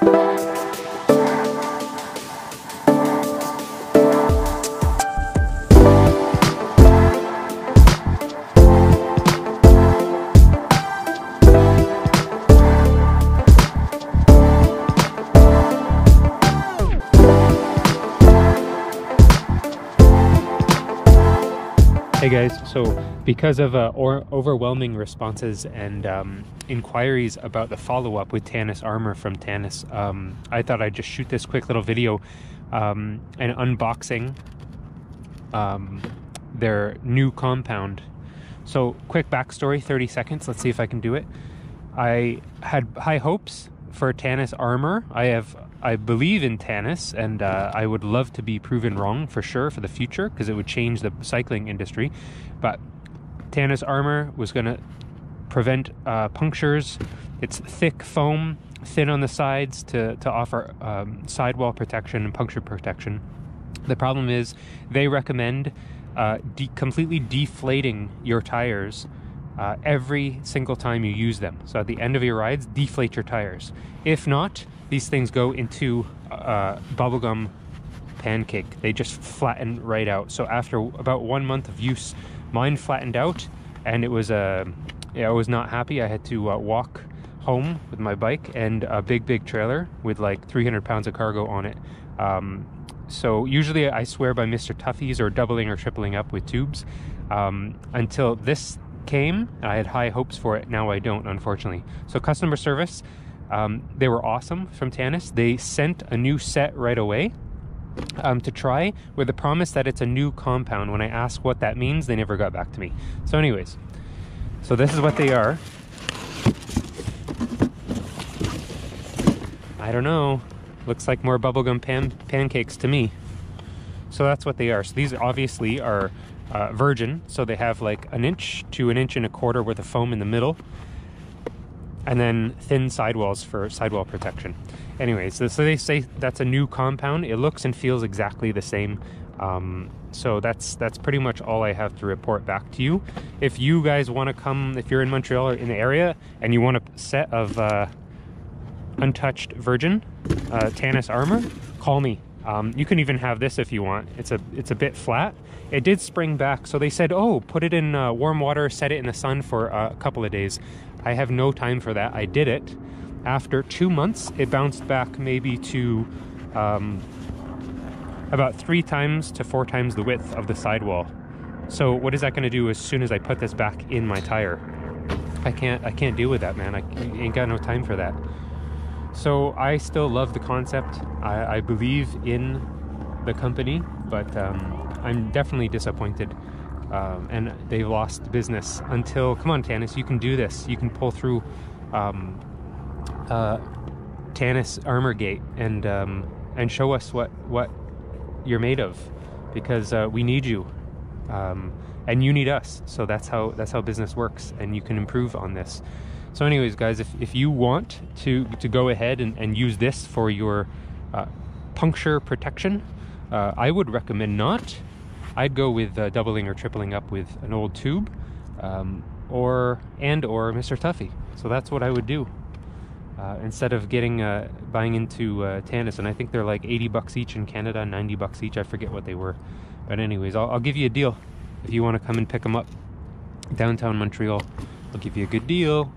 thank you Hey guys, so because of uh, or overwhelming responses and um, inquiries about the follow up with Tannus Armor from Tannus, um, I thought I'd just shoot this quick little video um, and unboxing um, their new compound. So, quick backstory 30 seconds. Let's see if I can do it. I had high hopes for Tannus Armor. I have I believe in Tannus, and uh, I would love to be proven wrong for sure for the future because it would change the cycling industry. But Tannus armor was going to prevent uh, punctures. It's thick foam, thin on the sides to, to offer um, sidewall protection and puncture protection. The problem is they recommend uh, de- completely deflating your tires uh, every single time you use them. So at the end of your rides, deflate your tires. If not, these things go into uh, bubblegum pancake. They just flatten right out. So after about one month of use, mine flattened out, and it was. Uh, I was not happy. I had to uh, walk home with my bike and a big, big trailer with like 300 pounds of cargo on it. Um, so usually I swear by Mr. Tuffy's or doubling or tripling up with tubes. Um, until this came, I had high hopes for it. Now I don't, unfortunately. So customer service, um, they were awesome from Tannus. They sent a new set right away um, to try with the promise that it's a new compound. When I asked what that means, they never got back to me. So, anyways, so this is what they are. I don't know. Looks like more bubblegum pan- pancakes to me. So that's what they are. So these obviously are uh, virgin, so they have like an inch to an inch and a quarter worth of foam in the middle and then thin sidewalls for sidewall protection. Anyways, so, so, they say that's a new compound. It looks and feels exactly the same. Um, so that's that's pretty much all I have to report back to you. If you guys want to come, if you're in Montreal or in the area and you want a set of uh, untouched virgin uh, Tannus armor, call me. Um, you can even have this if you want. It's a it's a bit flat. It did spring back, so they said, "Oh, put it in uh, warm water, set it in the sun for uh, a couple of days." I have no time for that. I did it. After two months, it bounced back maybe to um, about three times to four times the width of the sidewall. So what is that going to do as soon as I put this back in my tire? I can't. I can't deal with that, man. I ain't got no time for that. So I still love the concept. I, I believe in the company, but um, I'm definitely disappointed um, and they've lost business until come on Tannus you can do this. You can pull through um, uh, Tannus Armor Gate and um, and show us what what you're made of because uh, we need you um, and you need us. So that's how that's how business works and you can improve on this. So anyways guys if, if you want to to go ahead and, and use this for your uh, puncture protection uh, I would recommend not I'd go with uh, doubling or tripling up with an old tube, um, or and or Mr. Tuffy. So that's what I would do uh, instead of getting uh, buying into uh, Tannus. And I think they're like 80 bucks each in Canada, 90 bucks each. I forget what they were, but anyways, I'll, I'll give you a deal if you want to come and pick them up downtown Montreal. I'll give you a good deal.